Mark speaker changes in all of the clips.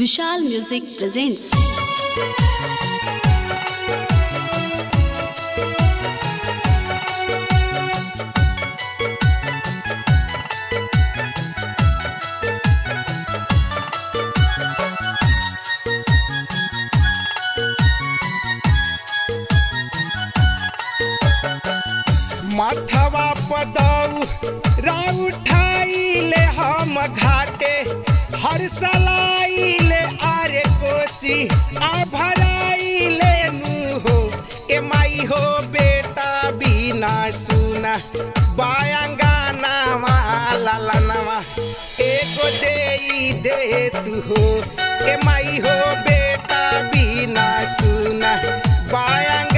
Speaker 1: Vishal Music presents.
Speaker 2: देई दे तू हो ए माई हो बेटा बिना सुना। बायांगाना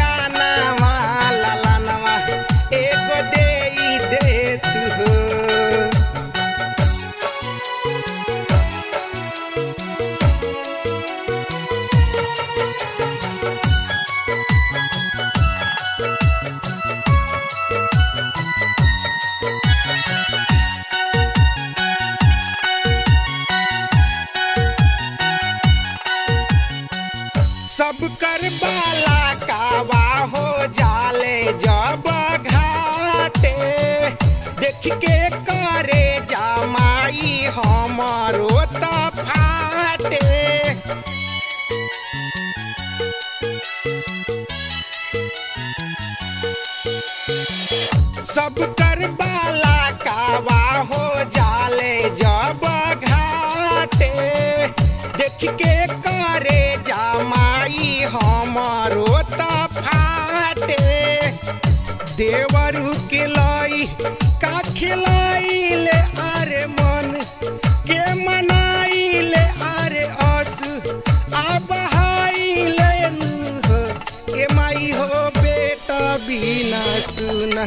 Speaker 2: देवरू के लाई का खिलाई ले आरे मन, के मनाइले आरे अस आ नु ए माई हो बेटा बिना सुना,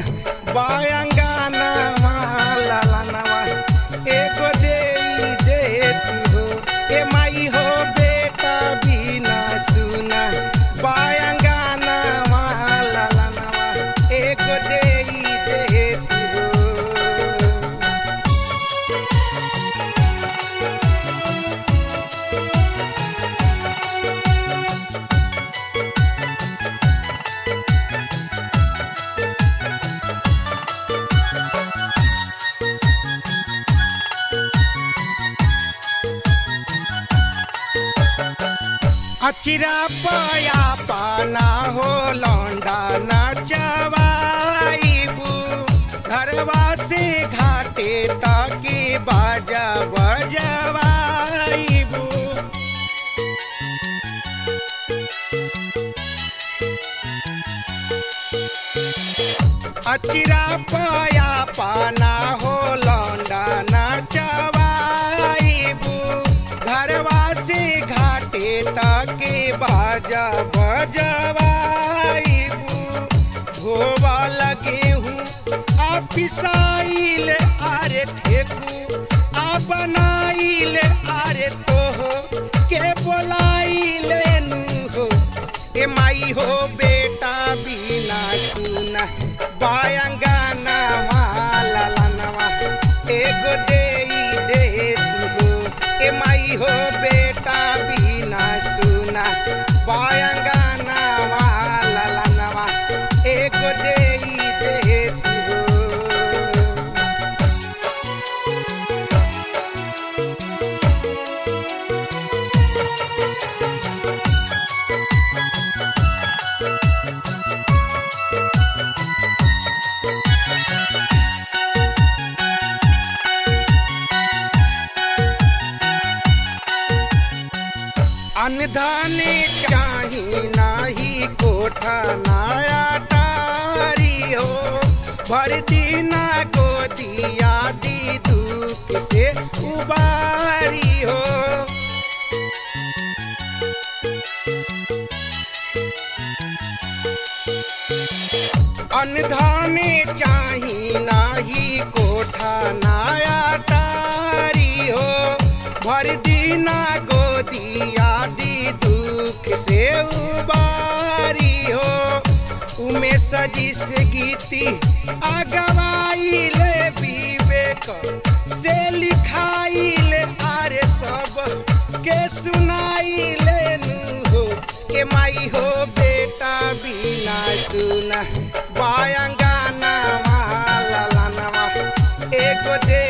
Speaker 2: बायंगाना वाला लनवा अचिरा पया पाना हो, लौंडा नचवाइबू घरवा से घाटे ताकि बाजा बजवाइबू अचिरा पया पाना हो, लौंडा बाजा बजवाइबू धोबा लगे हूँ। आरे ठेकू आरे तोहो। के बोलाइले नु हो। ए माई हो बेटा बिना सुना बायंगाना दे तू हो। ए माई हो बेटा अनधाने चाही नाही कोठा नाया टारी हो। भर दीना गोदिया दी दुख से उबारी हो। अनधाने चाही उमे सजी से गीती अगवाइले विवेक, से आरे सब, के सुनाई लेनु हो के माई हो बेटा बिना सुना। बायंगाना वाला लानवा दे